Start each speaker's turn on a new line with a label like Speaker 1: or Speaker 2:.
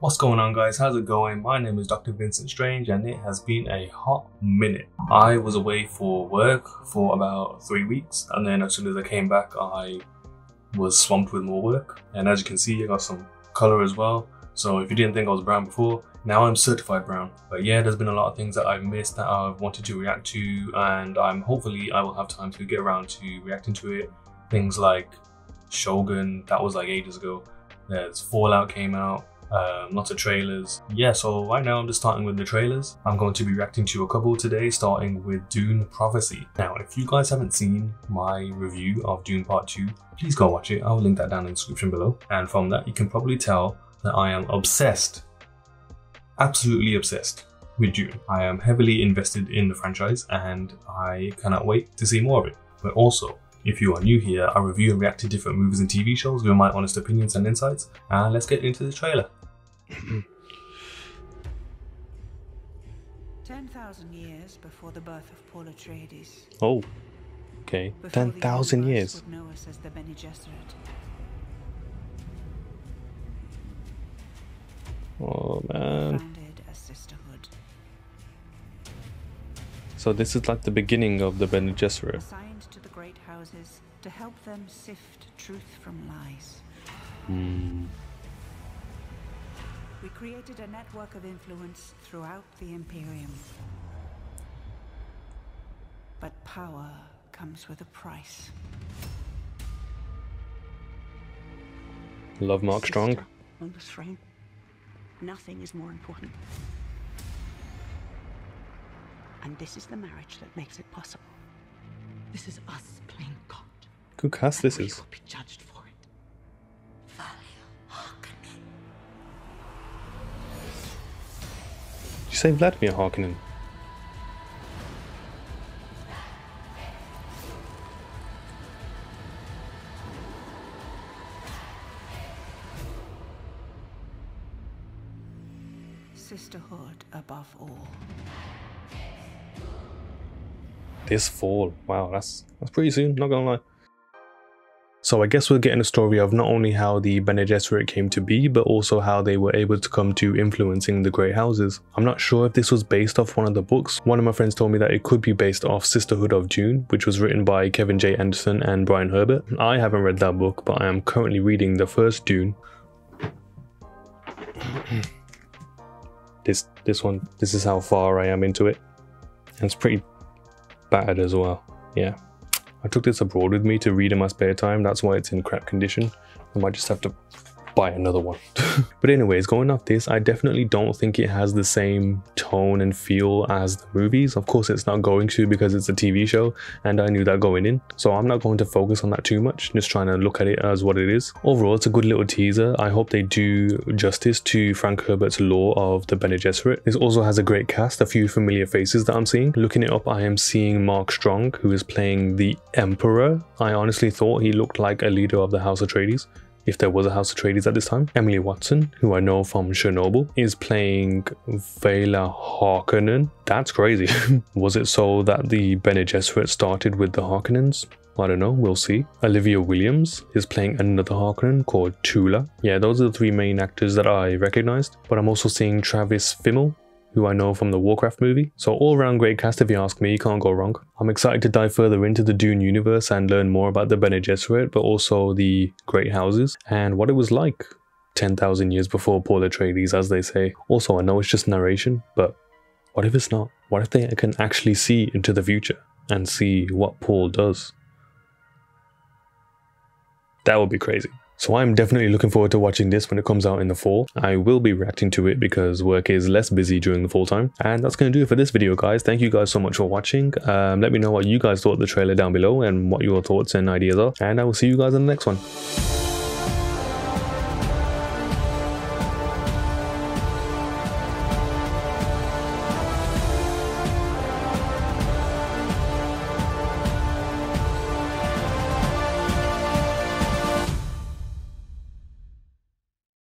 Speaker 1: What's going on guys, how's it going? My name is Dr. Vincent Strange and it has been a hot minute. I was away for work for about three weeks and then as soon as I came back I was swamped with more work and as you can see I got some color as well. So if you didn't think I was brown before, now I'm certified brown. But yeah, there's been a lot of things that I've missed that I've wanted to react to and I'm hopefully I will have time to get around to reacting to it. Things like Shogun, that was like ages ago. There's Fallout came out, um, lots of trailers. Yeah, so right now I'm just starting with the trailers. I'm going to be reacting to a couple today, starting with Dune Prophecy. Now, if you guys haven't seen my review of Dune Part 2, please go watch it. I'll link that down in the description below. And from that, you can probably tell that I am obsessed, absolutely obsessed with Dune. I am heavily invested in the franchise and I cannot wait to see more of it. But also, if you are new here, I review and react to different movies and TV shows with my honest opinions and insights. And let's get into the trailer.
Speaker 2: 10,000 years before the birth of Paul Atreides.
Speaker 3: Oh, okay.
Speaker 2: before the
Speaker 3: 10,000 years.
Speaker 2: would know us as the Bene Gesserit.
Speaker 3: Oh, man.
Speaker 2: a sisterhood,
Speaker 3: So this is like the beginning of the Bene Gesserit.
Speaker 2: assigned to the great houses to help them sift truth from lies.
Speaker 3: Hmm.
Speaker 2: We created a network of influence throughout the Imperium. But power comes with a price.
Speaker 3: Love Mark Strong.
Speaker 4: Sister On the throne. Nothing is more important. And this is the marriage that makes it possible. This is us playing God.
Speaker 3: Good cast this is.
Speaker 4: will be judged for
Speaker 3: you say Vladimir Harkonnen?
Speaker 2: Sisterhood above all.
Speaker 3: This fall. Wow, that's that's pretty soon, not gonna lie. So I guess we're getting a story of not only how the Bene Gesserit came to be, but also how they were able to come to influencing the Great Houses. I'm not sure if this was based off one of the books. One of my friends told me that it could be based off Sisterhood of Dune, which was written by Kevin J. Anderson and Brian Herbert. I haven't read that book, but I am currently reading the first Dune. this this one, this is how far I am into it. And it's pretty battered as well. Yeah. I took this abroad with me to read in my spare time. That's why it's in crap condition. I might just have to buy another one. but anyways, going off this, I definitely don't think it has the same tone and feel as the movies. Of course, it's not going to because it's a TV show and I knew that going in. So I'm not going to focus on that too much, just trying to look at it as what it is. Overall, it's a good little teaser. I hope they do justice to Frank Herbert's law of the Bene Gesserit. This also has a great cast, a few familiar faces that I'm seeing. Looking it up, I am seeing Mark Strong, who is playing the Emperor. I honestly thought he looked like a leader of the House of Atreides if there was a House Atreides at this time. Emily Watson, who I know from Chernobyl, is playing Valya Harkonnen. That's crazy. was it so that the Bene Gesserit started with the Harkonnens? I don't know, we'll see. Olivia Williams is playing another Harkonnen called Tula. Yeah, those are the three main actors that I recognized. But I'm also seeing Travis Fimmel, who I know from the Warcraft movie. So all around great cast if you ask me, you can't go wrong. I'm excited to dive further into the Dune universe and learn more about the Bene Gesserit, but also the Great Houses and what it was like 10,000 years before Paul Atreides, as they say. Also, I know it's just narration, but what if it's not? What if they can actually see into the future and see what Paul does? That would be crazy. So I'm definitely looking forward to watching this when it comes out in the fall. I will be reacting to it because work is less busy during the fall time. And that's going to do it for this video, guys. Thank you guys so much for watching. Um, let me know what you guys thought of the trailer down below and what your thoughts and ideas are. And I will see you guys in the next one.